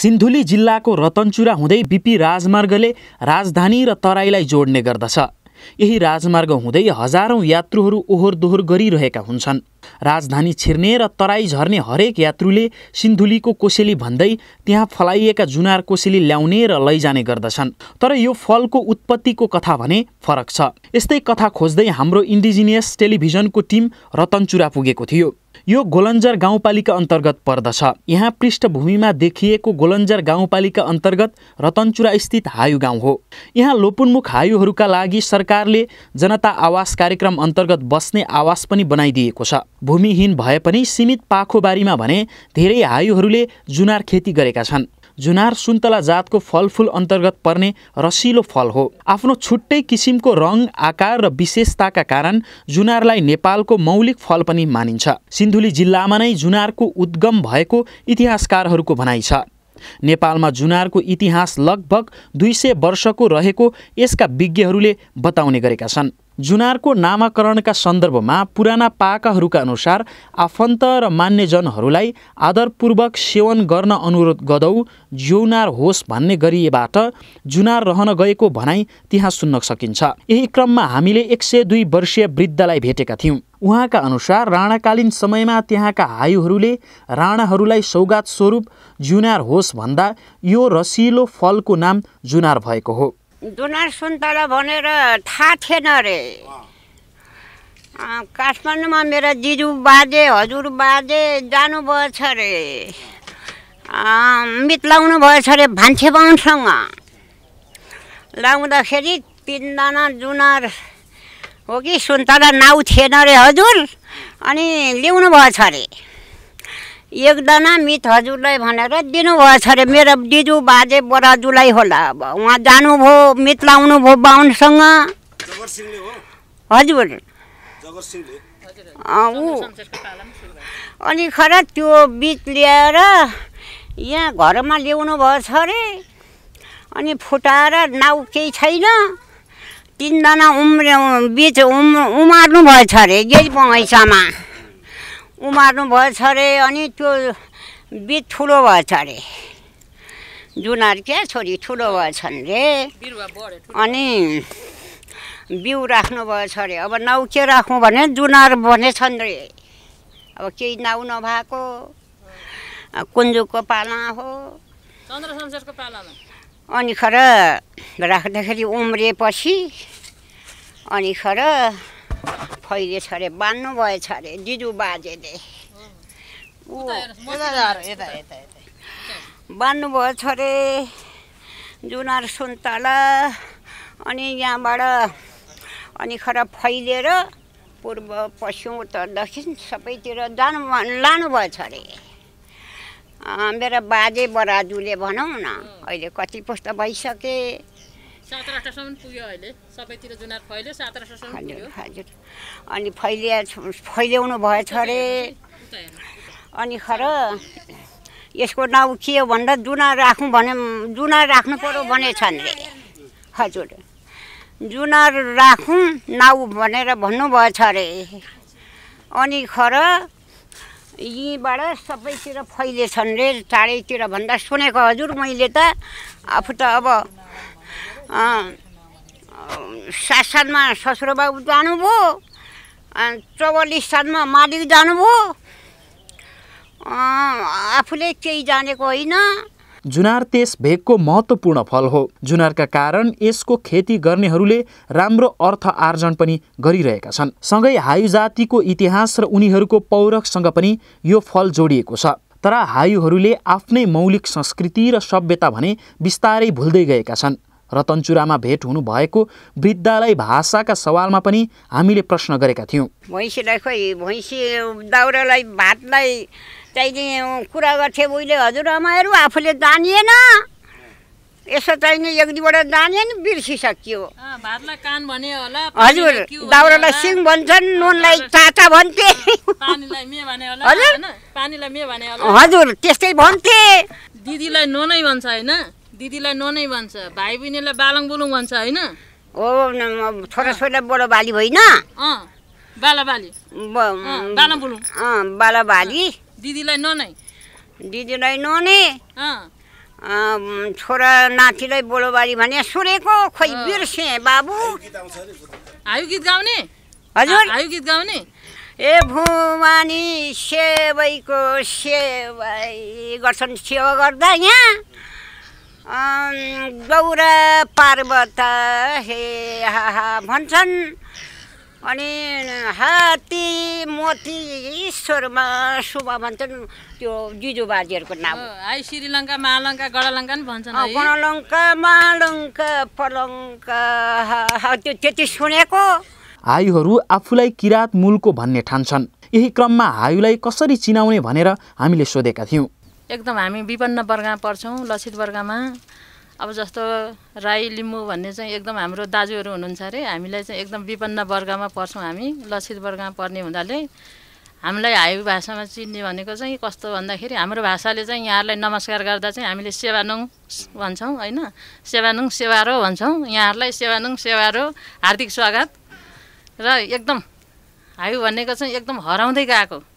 सिन्धुली जिल्लाको रतनचुरा हुँदै बिपी राजमार्गले राजधानी र तराईलाई जोड्ने गर्दछ। यही राजमार्ग हुँदै हजारौँ यात्रुहरू ओहोर दोहोर गरिरहेका हुन्छन्। राजधानी छिर्ने र तराई झर्ने हरेक यात्रुले सिन्धुलीको कोसेली भन्दै त्यहाँ फलाइएका जुनार कोसेली ल्याउने र लैजाने गर्दछन्। तर यो फलको उत्पत्तिको कथा भने फरक छ। यस्तै कथा खोज्दै हाम्रो इन्डिजिनियस टेलिभिजनको टिम रतनचुरा पुगेको थियो। यो गोलन्जर गाउँपालिका अन्तर्गत पर्दछ। यहाँ पृष्ठभूमिमा देखिएको गोलन्जर गाउँपालिका अन्तर्गत रतनचुरा स्थित हायु गाउँ हो। यहाँ लोपुन्मुख हायुहरूका लागि सरकारले जनता आवास कार्यक्रम अन्तर्गत बस्ने आवास पनि बनाइदिएको छ। भूमिहीन भए पनि सीमित पाखोबारीमा भने धेरै हायुहरूले जुनार खेती गरेका छन्। जुनार सुन्तला जातको फलफुल अन्तर्गत पर्ने रसिलो फल हो। आफ्नो छुट्टै किसिमको रङ आकार र विशेषताका कारण जुनारलाई नेपालको मौलिक फल पनि मानिन्छ। सिन्धुली जिल्लामा नै जुनारको उद्गम भएको इतिहासकारहरूको भनाइ छ। नेपालमा जुनारको इतिहास लगभग दुई सय वर्षको रहेको यसका विज्ञहरूले बताउने गरेका छन्। जुनारको नामाकरणका सन्दर्भमा पुराना पाकाहरूका अनुसार आफन्त र मान्यजनहरूलाई आदरपूर्वक सेवन गर्न अनुरोध गदौ ज्यौनार होस् भन्ने गरिएबाट जुनार रहन गएको भनाइ त्यहाँ सुन्न सकिन्छ। यही क्रममा हामीले एक सय दुई वर्षीय वृद्धलाई भेटेका थियौँ। उहाँका अनुसार राणाकालीन समयमा त्यहाँका हायुहरूले राणाहरूलाई सौगात स्वरूप जुनार होस् भन्दा यो रसिलो फलको नाम जुनार भएको हो। जुनार सुन्तला भनेर थाहा थिएन अरे काठमाडौँमा मेरो दिजु बाजे हजुर बाजे जानुभएछ अरे मित लाउनु भएछ अरे भान्से बाहुनसँग। लाउँदाखेरि तिनजना जुनार हो कि सुन्तला नाउ थिएन अरे हजुर। अनि ल्याउनु भएछ अरे एकजना मित हजुरलाई भनेर दिनुभएछ अरे मेरो दिजु बाजे बराजुलाई होला अब उहाँ जानुभयो मित लाउनु भयो बाहुनसँग हजुर। ऊ। अनि खर त्यो बिच ल्याएर यहाँ घरमा ल्याउनु भएछ अरे अनि फुटाएर नाउ केही छैन। तिनजना उम्रे बिच उम् उमार्नु भएछ अरे यही बगैँचामा उमार्नु भएछ अरे अनि त्यो बिच ठुलो भएछ अरे जुनार क्या छोरी ठुलो भएछन् रे। अनि बिउ राख्नु भएछ अरे अब नाउ के राखौँ भने जुनार भनेछन् रे। अब केही नाउ नभएको। कुन्जुको पाला हो। अनि खर राख्दाखेरि उम्रिएपछि अनि खर फैलिएछ अरे बान्नु भएछ अरे दिजु बाजेले बान्नु भएछ अरे जुनार सुन्तला अनि यहाँबाट अनि खर फैलिएर पूर्व पश्चिम उत्तर दक्षिण सबैतिर जानु लानु भएछ अरे मेरो बाजे बराजुले भनौँ न अहिले कति पुस्ता भइसके। हजुर हजुर। अनि फैलिया फैल्याउनु भएछ अरे। अनि खर यसको नाउँ के हो भन्दा जुना राखौँ भने जुना राख्नु पऱ्यो भनेछन् रे। हजुर। जुनार राखौँ नाउ भनेर भन्नुभएछ अरे। अनि खर यहीँबाट सबैतिर फैलिएछन् रे चारैतिर भन्दा सुनेको हजुर मैले त आफू त अब सात सालमा ससुराबाबु जानुभयो चौवालिस सालमा मालिक जानुभयो आफूले केही जानेको होइन जुनार त्यस भेगको महत्त्वपूर्ण फल हो जुनारका कारण यसको खेती गर्नेहरूले राम्रो अर्थ आर्जन पनि गरिरहेका छन् सँगै हायु जातिको इतिहास र उनीहरूको पौरखसँग पनि यो फल जोडिएको छ तर हायुहरूले आफ्नै मौलिक संस्कृति र सभ्यता भने बिस्तारै भुल्दै गएका छन् रतनचुरामा भेट हुनु भएको वृद्धालाई भाषाका सवालमा पनि हामीले प्रश्न गरेका थियौँ। भैँसीलाई खोइ भैँसी दाउरालाई भातलाई चाहिँ कुरा गर्थे उहिले हजुरआमाहरू आफूले जानिएन। यसो चाहिने एक दुईवटा जाने नि बिर्सिसकियो हजुर दाउरालाई सिङ भन्छन् नुनलाई चाचा भन्थे। हजुर त्यस्तै भन्थे। दिदीलाई नोनै भन्छ होइन? दिदीलाई नोनै भन्छ भाइ बहिनीलाई बालङ बुलुङ भन्छ होइन? हो छोराछोरीलाई बडो बाली होइन बालाबाली बालङ बुलुङ। बालाबाली दिदीलाई ननै। दिदीलाई नने। छोरा नातिलाई बोलोबारी भने सुनेको खोइ बिर्सेँ बाबु। आयु गीत गाउने? हजुर। आयु गीत गाउने? ए भुवानी सेवैको सेवाई गर्छन् सेवा गर्दा यहाँ। गौरा पार्वत हे भन्छन्। अनि हात्ती मोती ईश्वरमा शुभ भन्छन्। त्यो जिजु बाजेहरूको नाम श्रीलङ्का महालङ्का गडलङ्का नि भन्छन् है। गणलङ्का मालङ्का पलङ्का त्यो त्यति सुनेको। हायुहरू आफूलाई किराँत मूलको भन्ने ठान्छन्। यही क्रममा हायुलाई कसरी चिनाउने भनेर हामीले सोधेका थियौँ। एकदम हामी विपन्न वर्गमा पर्छौँ लक्षित वर्गमा। अब जस्तो राई लिम्बू भन्ने चाहिँ एकदम हाम्रो दाजुहरू हुनुहुन्छ अरे हामीलाई चाहिँ एकदम विपन्न वर्गमा पर्छौँ हामी लक्षित वर्गमा पर्ने हुनाले। हामीलाई हायु भाषामा चिन्ने भनेको चाहिँ कस्तो भन्दाखेरि हाम्रो भाषाले चाहिँ यहाँहरूलाई नमस्कार गर्दा चाहिँ हामीले सेवानुङ भन्छौँ होइन? सेवानुङ सेवारो भन्छौँ। यहाँहरूलाई सेवानुङ सेवारो हार्दिक स्वागत। र एकदम हायु भनेको चाहिँ एकदम हराउँदै गएको।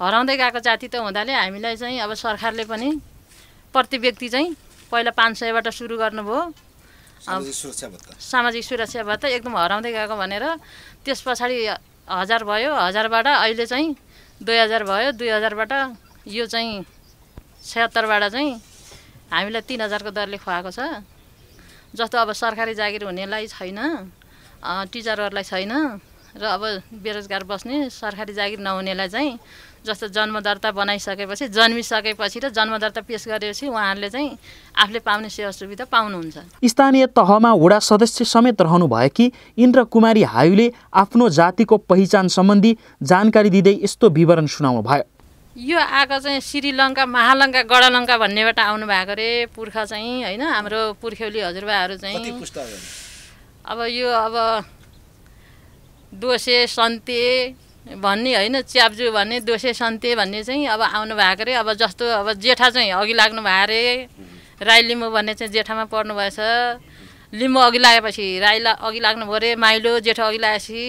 हराउँदै गएको जाति त हुँदाले हामीलाई चाहिँ अब सरकारले पनि प्रति व्यक्ति चाहिँ पहिला पाँच सयबाट सुरु गर्नुभयो। सामाजिक सुरक्षा भत्ता। एकदम हराउँदै गएको भनेर त्यस पछाडि हजार भयो हजारबाट अहिले चाहिँ दुई हजार भयो दुई हजारबाट यो चाहिँ छयत्तरबाट चाहिँ हामीलाई तिन हजारको दरले खुवाएको छ। जस्तो अब सरकारी जागिर हुनेलाई छैन टिचरहरूलाई छैन र अब बेरोजगार बस्ने सरकारी जागिर नहुनेलाई चाहिँ जस्तो जन्म दर्ता बनाइसकेपछि जन्मिसकेपछि र जन्म दर्ता पेस गरेपछि उहाँहरूले चाहिँ आफूले पाउने सेवा सुविधा पाउनुहुन्छ। स्थानीय तहमा वडा सदस्य समेत रहनु भएकी इन्द्र कुमारी हायुले आफ्नो जातिको पहिचान सम्बन्धी जानकारी दिँदै यस्तो विवरण सुनाउनु भयो। यो आएको चाहिँ श्रीलङ्का महालङ्का गडलङ्का भन्नेबाट आउनु भएको अरे पुर्खा चाहिँ होइन? हाम्रो पुर्ख्यौली हजुरबाहरू कति चाहिँ? अब यो अब दोसे सन्ते भन्ने होइन च्याप्जु भन्ने दोसे सन्ते भन्ने चाहिँ अब आउनु भएको अरे। अब जस्तो अब जेठा चाहिँ अघि लाग्नु भयो अरे। राई लिम्बू भन्ने चाहिँ जेठामा पर्नु भएछ। लिम्बू अघि लागेपछि राई ला अघि लाग्नु पऱ्यो अरे माइलो जेठा अघि लागेपछि।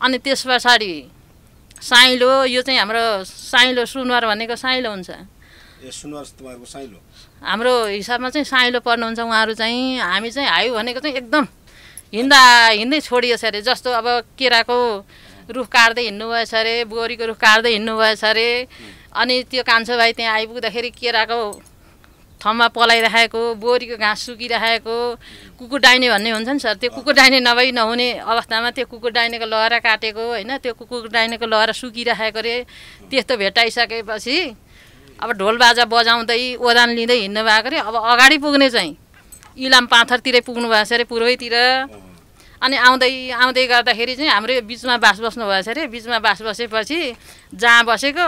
अनि त्यस पछाडि साइलो यो चाहिँ हाम्रो साइलो सुनवार भनेको साइलो हुन्छ। हाम्रो हिसाबमा चाहिँ साइलो पर्नुहुन्छ उहाँहरू चाहिँ। हामी चाहिँ हायु भनेको चाहिँ एकदम हिँड्दा हिँड्दै छोडिएछ अरे जस्तो अब केराको रुख काट्दै हिँड्नु भएछ अरे बोरीको रुख काट्दै हिँड्नु भएछ अरे अनि त्यो कान्छो भाइ त्यहाँ आइपुग्दाखेरि केराको थम्मा पलाइराखेको बोरीको घाँस सुकिराखेको कुकुर डाइने भन्ने हुन्छ नि सर। त्यो कुकुर डाइने नभई नहुने अवस्थामा त्यो कुकुर डाइनेको लहरा काटेको होइन त्यो कुकुर डाइनेको लहरा सुकिराखेको अरे त्यस्तो भेटाइसकेपछि अब ढोल बाजा बजाउँदै ओदान लिँदै हिँड्नु भएको अरे अब अगाडि पुग्ने चाहिँ इलाम पाथरतिरै पुग्नु छ अरे पूर्वैतिर। अनि आउँदै आउँदै गर्दाखेरि चाहिँ हाम्रो यो बिचमा बास बस्नु भएछ अरे। बिचमा बास बसेपछि जहाँ बसेको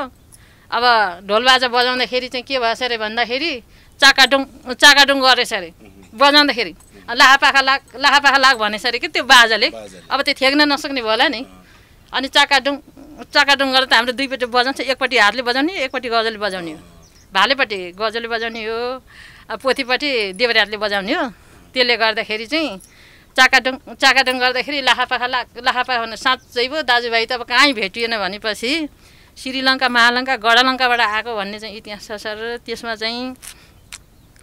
अब ढोल बाजा बजाउँदाखेरि चाहिँ के भएछ अरे भन्दाखेरि चाकाडुङ चाकाडुङ गरेछ अरे। बजाउँदाखेरि। लाहापाखा लाग लाहापाखा लाग भनेछ अरे कि त्यो बाजाले। अब त्यो थ्याक्न नसक्ने भयो होला नि। अनि चाकाडुङ चाकाडुङ गरेर त हाम्रो दुईपट्टि बजाउँछ। एकपट्टि हातले बजाउने एकपट्टि गजलले बजाउने हो। भालेपट्टि गजलले बजाउने हो। पोथीपट्टि देवरी हातले बजाउने हो। त्यसले गर्दाखेरि चाहिँ चाकाडुङ चाकाडुङ गर्दाखेरि लाहापाखा लाग लाहापाखा भने साँच्चै पो दाजुभाइ त अब कहीँ भेटिएन भनेपछि श्रीलङ्का महालङ्का गडलङ्काबाट आएको भन्ने चाहिँ इतिहास छ सर। त्यसमा चाहिँ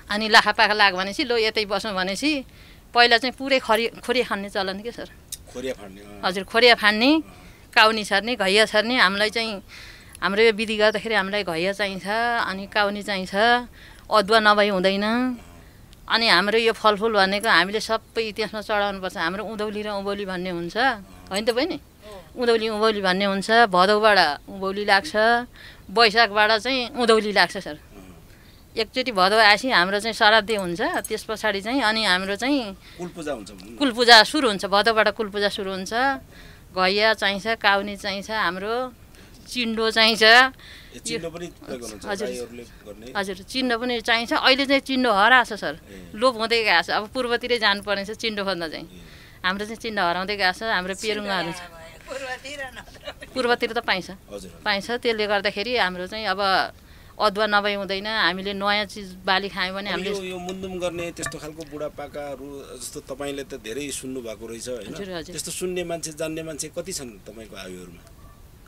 अनि लाहापाखा लाग भनेपछि लो यतै बसौँ भनेपछि पहिला चाहिँ पुरै खरि खोरिया खन्ने चलन के सर? खोरिया फाड्ने अँ। हजुर खोरिया फान्ने काउनी छर्ने घैया छर्ने हामीलाई चाहिँ हाम्रो यो विधि गर्दाखेरि हामीलाई घैया चाहिन्छ अनि काउनी चाहिन्छ। अदुवा नभई हुँदैन। अनि हाम्रो यो फलफुल भनेको हामीले सबै इतिहासमा चढाउनुपर्छ। हाम्रो उँधौली र उँभौली भन्ने हुन्छ। होइन त बहिनी? उँधौली उँभौली भन्ने हुन्छ। भदौबाट उँभौली लाग्छ। वैशाखबाट चाहिँ उँधौली लाग्छ सर। एकचोटि भदौ आएपछि हाम्रो चाहिँ श्राद्धि हुन्छ। त्यस पछाडि चाहिँ अनि हाम्रो चाहिँ कुल पूजा हुन्छ भनौँ न। कुल पूजा सुरु हुन्छ। भदौबाट कुल पूजा सुरु हुन्छ। घैया चाहिन्छ काउनी चाहिन्छ हाम्रो चिन्डो चाहिन्छ। हजुर। हजुर। चिन्डो पनि चाहिन्छ। अहिले चाहिँ चिन्डो हराएको छ सर। लोप हुँदै गएको छ। अब पूर्वतिरै जानुपर्ने छ चिन्डो खोज्न चाहिँ। हाम्रो चाहिँ चिन्डो हराउँदै गएको छ। हाम्रो पेरुङ्गाहरू छ। पूर्वतिर त पाइन्छ। हजुर पाइन्छ। त्यसले गर्दाखेरि हाम्रो चाहिँ अब अदुवा नभई हुँदैन। हामीले नयाँ चिज बाली खायौँ भने अब हामीले यो मुन्दुम गर्ने त्यस्तो खालको बुढापाकाहरू जस्तो तपाईँले त धेरै सुन्नु भएको रहेछ होइन। त्यस्तो सुन्ने मान्छे जान्ने मान्छे कति छन् तपाईँको आयुहरूमा?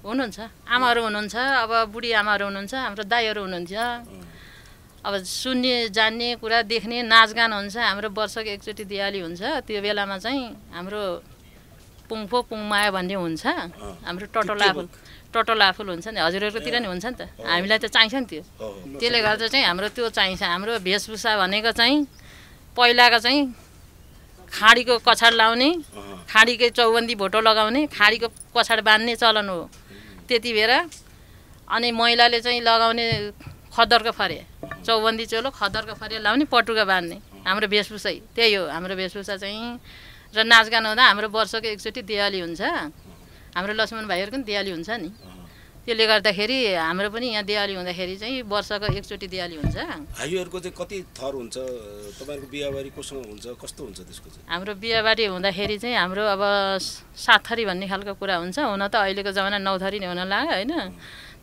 हुनुहुन्छ। आमाहरू हुनुहुन्छ अब बुढी आमाहरू हुनुहुन्छ हाम्रो दाईहरू हुनुहुन्छ। अब सुन्ने जान्ने कुरा देख्ने नाचगान हुन्छ हाम्रो वर्षको एकचोटि दिवाली हुन्छ। त्यो बेलामा चाहिँ हाम्रो पुङफो पुङमाया भन्ने हुन्छ। हाम्रो टटोला फुल टटोला फुल हुन्छ नि हजुरहरूकोतिर नि हुन्छ नि त। हामीलाई त चाहिन्छ नि त्यो। त्यसले गर्दा चाहिँ हाम्रो त्यो चाहिन्छ। हाम्रो वेशभूषा भनेको चाहिँ पहिलाको चाहिँ खाडीको कछाड लाउने खाडीकै चौबन्दी भोटो लगाउने खाडीको कछाड बाँध्ने चलन हो। त्यति बेर अनि महिलाले चाहिँ लगाउने खद्दरको फरे चौबन्दी चोलो खद्दरको फरे लाउने पटुका बाँध्ने हाम्रो वेशभूषै त्यही हो हाम्रो वेशभूषा चाहिँ। र नाचगान हुँदा हाम्रो वर्षको एकचोटि दिवाली हुन्छ। हाम्रो लक्ष्मण भाइहरूको पनि दिवाली हुन्छ नि। त्यसले गर्दाखेरि हाम्रो पनि यहाँ दिवाली हुँदाखेरि चाहिँ वर्षको एकचोटि दिवाली हुन्छ। हायुहरूको चाहिँ कति थर हुन्छ? तपाईँहरूको बिहाबारी कोसँग हुन्छ? कस्तो हुन्छ त्यसको चाहिँ? हाम्रो बिहाबारी हुँदाखेरि चाहिँ हाम्रो अब सात थरी भन्ने खालको कुरा हुन्छ। हुन त अहिलेको जमाना नौ थरी नै हुन लाग्यो होइन?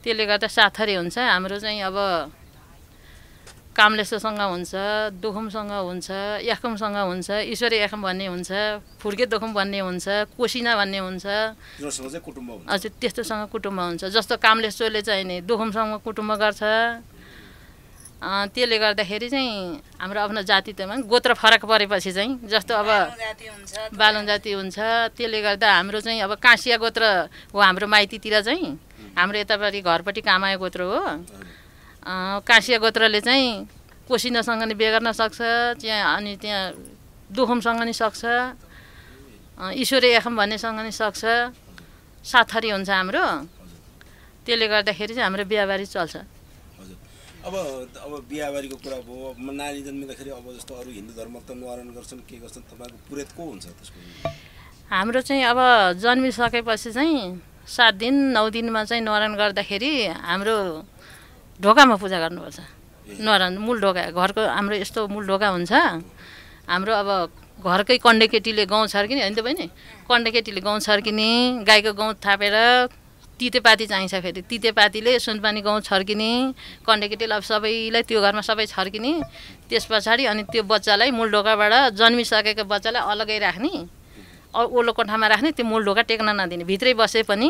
त्यसले गर्दा सात थरी हुन्छ। हाम्रो चाहिँ अब कामलेसोसँग हुन्छ दुखुमसँग हुन्छ याखुमसँग हुन्छ ईश्वरी याखुम भन्ने हुन्छ फुर्के दुखुम भन्ने हुन्छ कोसिना भन्ने हुन्छ। तिनीहरूसँग चाहिँ कुटुम्ब हुन्छ। हजुर त्यस्तोसँग कुटुम्ब हुन्छ। जस्तो कामलेश्वरले चाहिँ नि दुखुमसँग कुटुम्ब गर्छ अँ, त्यसले गर्दाखेरि चाहिँ हाम्रो आफ्नो जातित्वमा गोत्र फरक परेपछि चाहिँ जस्तो अब बालुङ जाति हुन्छ त्यसले गर्दा हाम्रो चाहिँ अब काँसिया गोत्र हो हाम्रो माइतीतिर चाहिँ। हाम्रो यतापट्टि घरपट्टि कामाया गोत्र हो। काँसिया गोत्रले चाहिँ कोसिनासँग नि बिहे गर्न सक्छ त्यहाँ अनि त्यहाँ दुखुमसँग नि सक्छ ईश्वरी याखम भन्नेसँग नि सक्छ साथरी हुन्छ हाम्रो। त्यसले गर्दाखेरि चाहिँ हाम्रो बिहाबारी चल्छ। अब अब बिहाबारीको कुरा भयो अब नानी जन्मिँदाखेरि अब जस्तो अरू हिन्दू धर्म त निवारण गर्छन् के गर्छन् तपाईँको पुरेत को हुन्छ त्यसको? हाम्रो चाहिँ अब जन्मिसकेपछि चाहिँ सात दिन नौ दिनमा चाहिँ न्वारान गर्दाखेरि हाम्रो ढोकामा पूजा गर्नुपर्छ। न्वारान मूल ढोका घरको हाम्रो यस्तो मूल ढोका हुन्छ। हाम्रो अब घरकै कन्डे केटीले गाउँ छर्किने होइन त बहिनी? कन्डे केटीले गाउँ छर्किने गाईको गाउँ थापेर तितेपाती चाहिन्छ फेरि। तितेपातीले सुनपानी गाउँ छर्किने कन्डे अब सबैलाई त्यो घरमा सबै छर्किने त्यस पछाडि अनि त्यो बच्चालाई मूल ढोकाबाट जन्मिसकेको बच्चालाई अलग्गै राख्ने ओल्लो कोठामा राख्ने त्यो मूल ढोका टेक्न नदिने। भित्रै बसे पनि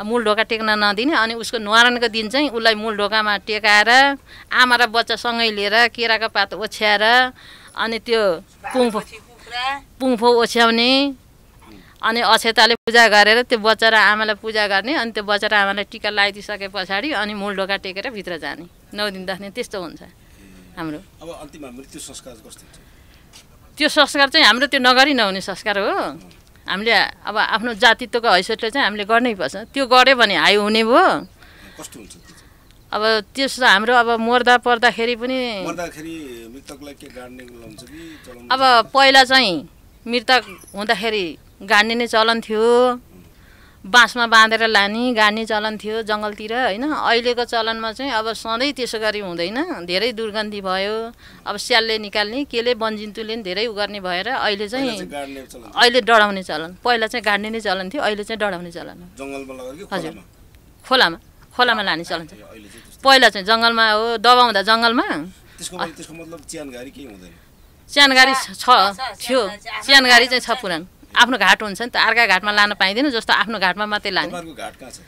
मूल ढोका टेक्न नदिने अनि उसको न्वारानको दिन चाहिँ उसलाई मूल ढोकामा टेकाएर आमा र बच्चा सँगै लिएर केराको पात ओछ्याएर अनि त्यो पुङफो पुङफो ओछ्याउने अनि अक्षताले पूजा गरेर त्यो बच्चा र आमालाई पूजा गर्ने अनि त्यो बच्चा र आमालाई टिका लगाइदिइसके पछाडि अनि मूल ढोका टेकेर भित्र जाने। नौ दिन दस दिन त्यस्तो हुन्छ हाम्रो। अब अन्तिममा मृत्यु संस्कार कस्तो त्यो संस्कार चाहिँ हाम्रो त्यो नगरी नहुने संस्कार हो। हामीले अब आफ्नो जातित्वको हैसियतले चाहिँ हामीले गर्नै पर्छ। त्यो गऱ्यो भने हाइ हुने भयो। अब त्यस हाम्रो अब मर्दा पर्दाखेरि पनि अब पहिला चाहिँ मृतक हुँदाखेरि गाड्ने नै चलन थियो। बाँसमा बाँधेर लाने गाड्ने चलन थियो जङ्गलतिर होइन? अहिलेको चलनमा चाहिँ अब सधैँ त्यसो गरी हुँदैन। धेरै दुर्गन्धी भयो। अब स्यालले निकाल्ने केले वनजन्तुले पनि धेरै उ गर्ने भएर अहिले चाहिँ अहिले डढाउने चलन। पहिला चाहिँ गाड्ने नै चलन थियो अहिले चाहिँ डढाउने चलन हजुर। खोलामा? खोलामा। लाने चलन छ पहिला चाहिँ जङ्गलमा हो दबाउँदा जङ्गलमा। त्यसको मतलब- त्यसको मतलब चियानघारी केही हुँदैन। च्यानगाडी छ थियो। च्यानगाडी चाहिँ छ पुरानो। आफ्नो घाट हुन्छ नि त अर्का घाटमा लान पाइँदैन जस्तो आफ्नो घाटमा मात्रै लाने। तपाईँहरूको घाट कहाँ छ?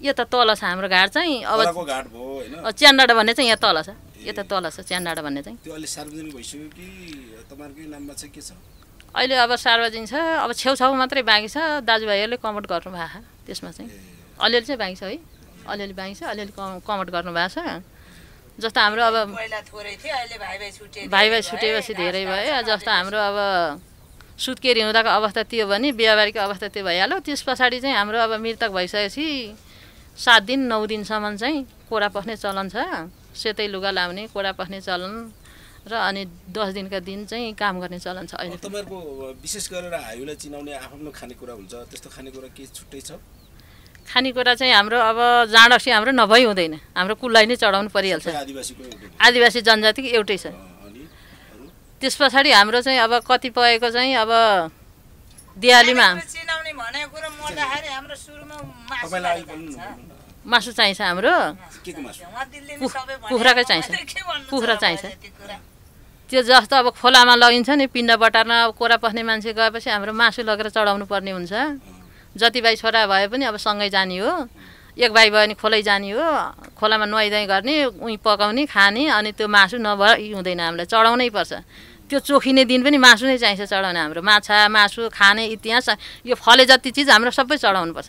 यो त तल छ हाम्रो घाट चाहिँ अब च्यानडाँडा भन्ने चाहिँ यहाँ तल छ। यता तल छ च्यानडाँडा भन्ने चाहिँ। त्यो अहिले सार्वजनिक भइसक्यो कि तपाईँहरूकै नाममा चाहिँ के छ? अहिले अब सार्वजनिक छ अब छेउछाउ मात्रै बाँकी छ दाजुभाइहरूले कमेन्ट गर्नु भएको छ त्यसमा चाहिँ। अलिअलि चाहिँ बाँकी छ है अलिअलि बाँकी छ अलिअलि कम कमेन्ट गर्नु भएको छ। जस्तो हाम्रो अब भाइ भाइ छुटेपछि धेरै भयो जस्तो हाम्रो अब सुत्केरी हुँदाको अवस्था त्यो भने बिहाबारीको अवस्था त्यो भइहाल्यो। त्यस पछाडि चाहिँ हाम्रो अब मृतक भइसकेपछि सात दिन नौ दिनसम्म चाहिँ कोडा पस्ने चलन छ। सेतै लुगा लाउने कोडा पस्ने चलन र अनि दस दिनका दिन चाहिँ काम गर्ने चलन छ अहिले। तपाईँहरूको विशेष गरेर हायुलाई चिनाउने आफ्नो खानेकुरा हुन्छ त्यस्तो खानेकुरा के छुट्टै छ? खानेकुरा चाहिँ हाम्रो अब जाँडसी हाम्रो नभई हुँदैन। हाम्रो कुल्लाई नै चढाउनु परिहाल्छ। आदिवासी जनजातिको एउटै छ। त्यस पछाडि हाम्रो चाहिँ अब कतिपयको चाहिँ अब दिवालीमा मासु चाहिन्छ हाम्रो? कुखुराकै अब चाहिन्छ। कुखुरा चाहिन्छ। त्यो जस्तो अब खोलामा लगिन्छ नि पिण्ड बटार्न अब कोरा पस्ने मान्छे गएपछि हाम्रो मासु लगेर चढाउनु पर्ने हुन्छ। जति भाइ छोरा भए पनि अब सँगै जाने हो। एक भाइ भयो भने खोलै जाने हो खोलामा नुहाइधुवाइ गर्ने उहीँ पकाउने खाने अनि त्यो मासु नभए यी हुँदैन हामीलाई चढाउनै पर्छ। त्यो चोखिने दिन पनि मासु नै चाहिन्छ चढाउन हाम्रो माछा मासु खाने इतिहास यो फले जति चिज हाम्रो सबै चढाउनुपर्छ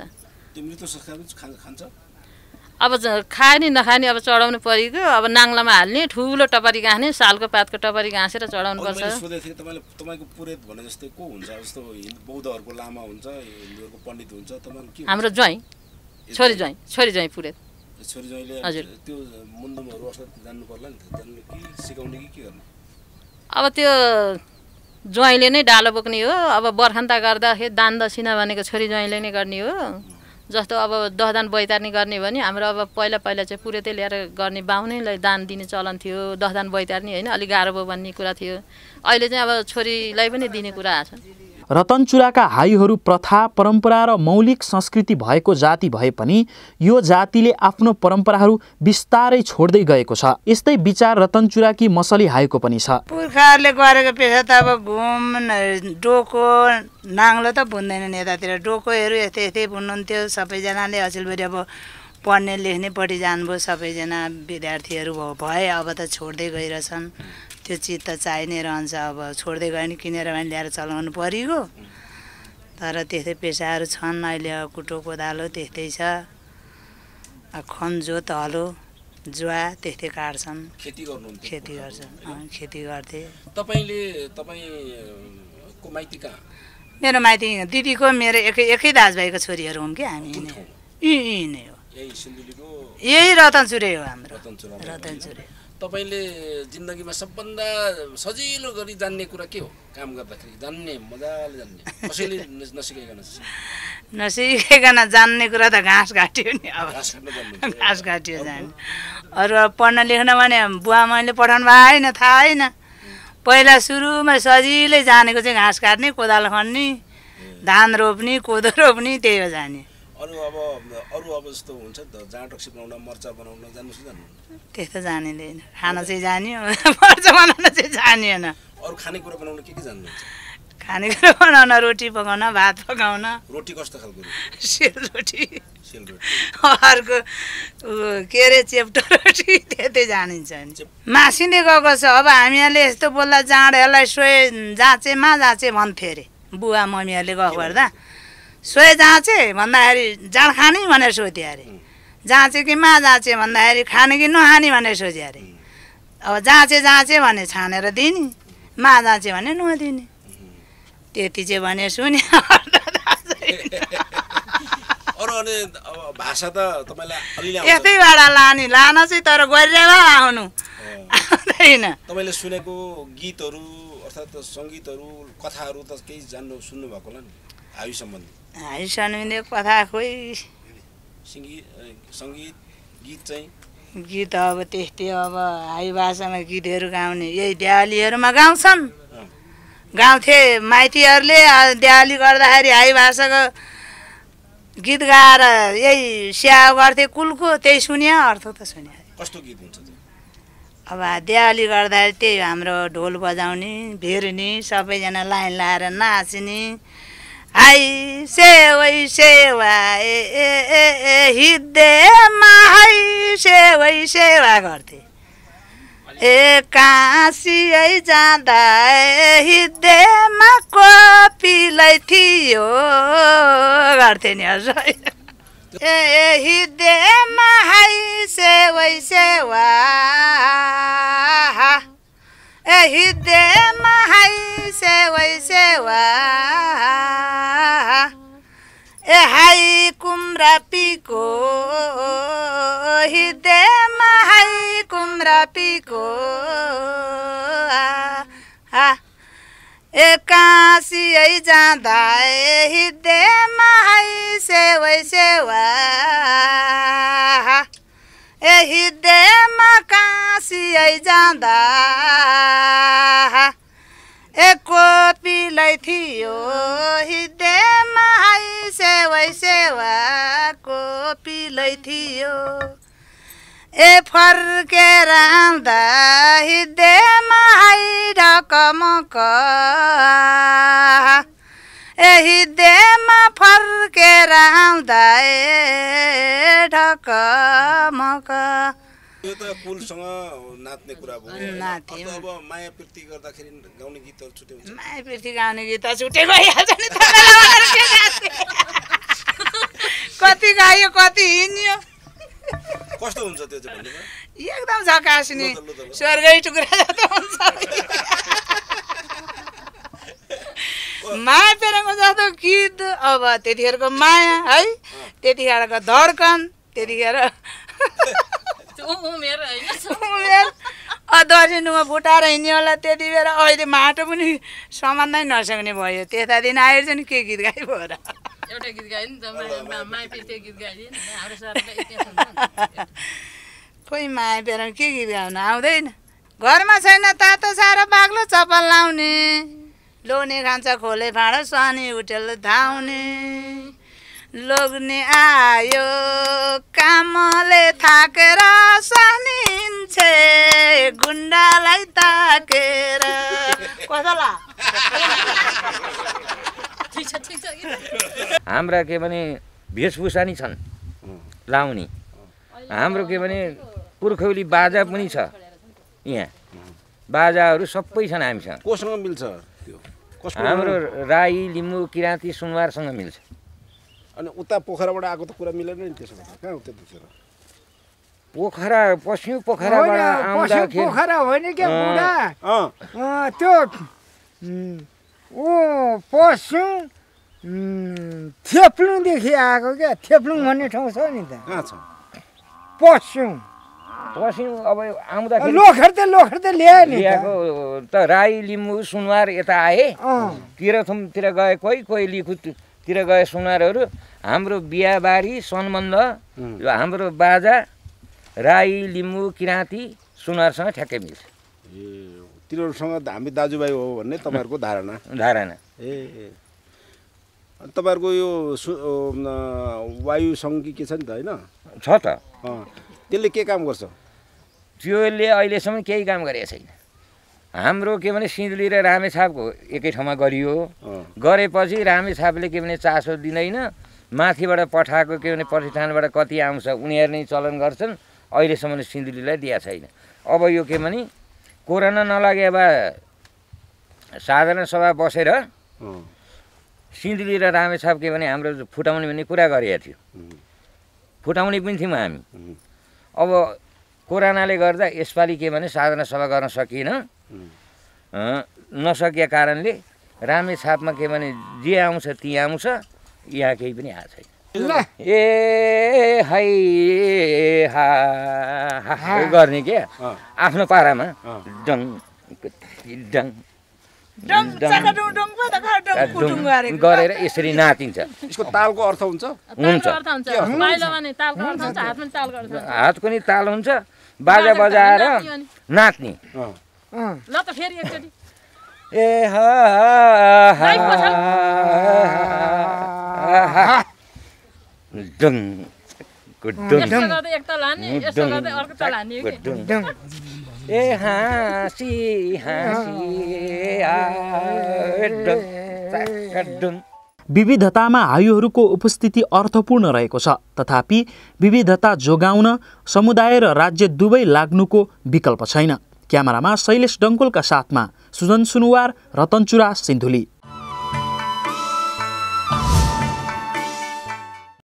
अब ज- खाए नि नखाने अब चढाउनु परेको अब नाङ्लामा हाल्ने ठुलो टपरी गाँस्ने सालको पातको टपरी गाँसेर चढाउनु पर्छ। हाम्रो ज्वाइँ। छोरी ज्वाइँ छोरी ज्वाइँ पुरे छोरी ज्वाइँले हजुर। त्यो मुन्दुमहरू अवसर जान्नु पर्ला नि त जान्नु कि सिकाउने कि के गर्ने? अब त्यो ज्वाइँले नै डालो बोक्ने हो अब बर्खान्ता गर्दाखेरि दान दक्षिणा भनेको छोरी ज्वाइँले नै गर्ने हो। जस्तो अब दहदान बैतार्ने गर्ने भने हाम्रो अब पहिला पहिला चाहिँ पुरेतै ल्याएर गर्ने बाहुनैलाई दान दिने चलन थियो दहदान बैतार्ने होइन अलिक गाह्रो भयो भन्ने कुरा थियो। अहिले चाहिँ अब छोरीलाई पनि दिने कुरा आएको छ। रतनचुराका हाईहरू प्रथा परम्परा र मौलिक संस्कृति भएको जाति भए पनि यो जातिले आफ्नो परम्पराहरू बिस्तारै छोड्दै गएको छ। यस्तै विचार रतनचुराकी मसली हाईको पनि छ। पुर्खाहरूले गरेको पेसा त अब घुम डोको नाङ्लो त बुन्दैनन् यतातिर। डोकोहरू यस्तै यस्तै बुन्नुहुन्थ्यो। सबैजनाले अचेलबरी अब पढ्ने लेख्नेपट्टि जानुभयो सबैजना विद्यार्थीहरू भए अब त छोड्दै गइरहेछन्। त्यो चिज त चाहि नै रहन्छ। अब छोड्दै गयो भने किनेर भने ल्याएर चलाउनु परिगयो तर त्यस्तै पेसाहरू छन् अहिले अब कुटो कोदालो त्यस्तै छ। खनजोत हलो जुवा त्यस्तै काट्छन्। खेती खेती गर्छन्। खेती गर्थे। तपाईँले तपाईँको माइती कहाँ? मेरो माइती दिदीको मेरो एकै एकै दाजुभाइको छोरीहरू हौँ कि हामी कुन नै हो। यही यही रतनचुरे हो हाम्रो। रतनचुरे। तपाईँले जिन्दगीमा सबभन्दा सजिलो गरी जान्ने कुरा के हो? काम गर्दाखेरि जान्ने मजाले जान्ने। कसैले नसिकाइकन नसिकन जान्ने कुरा त घाँस काट्यो नि अब। घाँस काट्यो जान्ने अरू अब पढ्न लेख्न भने बुवा मैले पठाउनु भएको छैन थाहा छैन पहिला सुरुमा सजिलै जानेको चाहिँ घाँस काट्ने कोदालो खन्ने धान रोप्ने कोदो रोप्ने त्यही हो जाने। अरू अब अरू अब जस्तो हुन्छ नि त जाँड रक्सी बनाउन मर्चा बनाउन जान्नु कि जान्नु त्यस्तो जानिँदैन खान चाहिँ जान्यो मर्च बनाउन चाहिँ जानिएन अरू खानेकुरा बनाउन के के जान्नुहुन्छ? खानेकुरा बनाउन रोटी पकाउन भात पकाउन। रोटी कस्तो खालको रोटी? सेलरोटी सेलरोटी अर्को के अरे चेप्टो रोटी त्यतै जानिन्छ नि। मासिँदै गएको छ। अब हामीहरूले यस्तो बोल्दा जाँडहरूलाई सोहे जाँचे मा जाँचे भन्थ्यो अरे बुवा मम्मीहरूले गएको गर्दा सोहे जाँचे भन्दाखेरि जाँड खाने भनेर सोध्यो अरे। जाँचे कि मा जाँचे भन्दाखेरि खाने कि नखाने भनेर सोध्यो अरे। अब जाँचे जाँचे भने छानेर दिने मा जाँचे भने नदिने। त्यति चाहिँ भने सुने भाषा त यस्तैबाट लाने लान चाहिँ तर गरेर आउनु। आउँदैन। तपाईँले सुनेको गीतहरू अर्थात् सङ्गीतहरू कथाहरू त केही जान्नु सुन्नुभएको होला नि? आयु सम्बन्धी। हामी सुनिने कथा खोइ सङ्गीत गीत चाहिँ? गीत अब त्यस्तै अब हाई भाषामा गीतहरू गाउने। यही देवालीहरूमा गाउँछन्। गाउँथे माइतीहरूले देवाली गर्दाखेरि हाई भाषाको गीत गाएर यही स्याहार गर्थे कुलको त्यही सुन्यो अर्थ त सुन्यो। कस्तो गीत हुन्छ अब देवाली गर्दाखेरि त्यही हाम्रो ढोल बजाउने भिर्ने सबैजना लाइन लाएर नाच्ने हाई सेवै सेवा ए ए ए ए हाई सेवै सेवा गर्थे ए काँसी जाँदा ए हिद्देमा कोपीलाई थियो गर्थे नि हजुर ए ए हिद्देमा हाई सेवै सेवा ए हिद्देमा हाई सेवै सेवा ए हाई कुम्रा पिको हिद्देमा हाई कुम्रा पिको ए काँसी है जाँदा ए हिद्देमा हाई सेवै सेवा ए हिद्देमा काँसी है जाँदा ए कोपीलाई थियो हिद्देमा हाई सेवै सेवा कोपीलाई थियो। ए फर्केर आउँदा हिद्देमा हाई ढकमक यही देहमा फर्केर आउँदा ए ढक मक यो त कुलसँग नाच्ने कुरा भयो। अब माया प्रीति गर्दाखेरि गाउने गीतहरू छुट्टै हुन्छ माया पृथ्वी गाउने गीत त छुट्टै भइहाल्छ नि? कति गायो कति हिँड्यो। कस्तो हुन्छ त्यो चाहिँ एकदम झकास नि। स्वर्गै टुक्रा जस्तो हुन्छ। माया पेरेको जस्तो गीत अब त्यतिखेरको माया है? त्यतिखेरको धड्कन त्यतिखेर त्यो उमेर होइन। उमेर दर्शनमा फुटाएर हिँड्ने होला त्यति बेला अहिले माटो पनि समात्नै नसक्ने भयो। त्यता दिन आएर चाहिँ के गीत गाई भयो र एउटा गीत गायो नि। खोइ माया पेर के गीत गाउन? आउँदैन। घरमा छैन तातो सारो बाग्लो चप्पल लाउने। लोने खान्छ खोले भाँडो सानी उठेल धाउने। लोग्ने आयो। कामले थाकेर सानिन्छे गुन्डालाई ताकेर। कसला। हाम्रा के भने वेशभूषा नि छन् लाउने। हाम्रो के भने पुर्खौली बाजा पनि छ यहाँ। बाजाहरू सबै छन् हामीसँग। कोसँग मिल्छ हाम्रो राई लिम्बू किराँती सुनवारसँग मिल्छ। अनि उता पोखराबाट आएको त कुरा मिलेन नि त्यसो भए कहाँ हो त्यतिखेर पोखरा पश्चिम पोखराबाट पोखरा होइन क्या। बुढा त्यो ऊ पशु उम्, थेप्लुङदेखि आएको क्या थेप्लुङ भन्ने ठाउँ छ नि त कहाँ छ पशु पश्चिम अब आउँदाखेरि लोखर त लोखर त ल्यायो नि त ल्याएको त राई लिम्बू सुनवार यता आए अँ तिरथुमतिर गए कोही कोही लिखुतिर गए सुनवारहरू हाम्रो बिहाबारी सम्बन्ध. यो हाम्रो बाजा राई लिम्बू किराँती सुनवारसँग ठ्याक्कै मिल्छ। ए तिनीहरूसँग हामी दाजुभाइ हो भन्ने तपाईँहरूको धारणा। धारणा। ए तपाईँहरूको यो सु वायु सङ्घ कि छ नि त होइन? छ त। त्यसले के काम गर्छ? त्यसले अहिलेसम्म केही काम गरेको छैन। हाम्रो के भने सिन्धुली र रामेछापको एकै ठाउँमा गरियो। गरेपछि रामेछापले के भने चासो दिँदैन। माथिबाट पठाएको के भने प्रतिष्ठानबाट कति आउँछ उनीहरू नै चलन गर्छन्। अहिलेसम्म सिन्धुलीलाई दिएको छैन। अब यो के भने कोरोना नलागे भए साधारण सभा बसेर सिन्धुली र रामेछाप के भने हाम्रो फुटाउने भन्ने कुरा गरेका थियो। फुटाउने पनि थियौँ हामी। अब कोरोनाले गर्दा यसपालि के भने साधारण सभा गर्न सकिएन। नसकेका कारणले रामेछापमा के भने जे आउँछ ती आउँछ। यहाँ केही पनि आएको छैन। ल। ए हा हा हा। गर्ने के? अँ। आफ्नो पारामा। डङ डङ गरेर। यसरी नाचिन्छ यसको तालको अर्थ हुन्छ? हुन्छ। तालको अर्थ हुन्छ? माइलोमा नि तालको अर्थ हुन्छ हातमा नि तालको अर्थ हुन्छ। हातको नि ताल हुन्छ बाजा बजाएर। नाच्ने अँ अँ। ल त फेरि एकचोटि। ए ए हाँसी विविधतामा आयुहरूको उपस्थिति अर्थपूर्ण रहेको छ। तथापि विविधता जोगाउन समुदाय र राज्य दुवै लाग्नुको विकल्प छैन। क्यामेरामा शैलेश डङ्कोलका साथमा सुजन सुनुवार रतनचुरा सिन्धुली।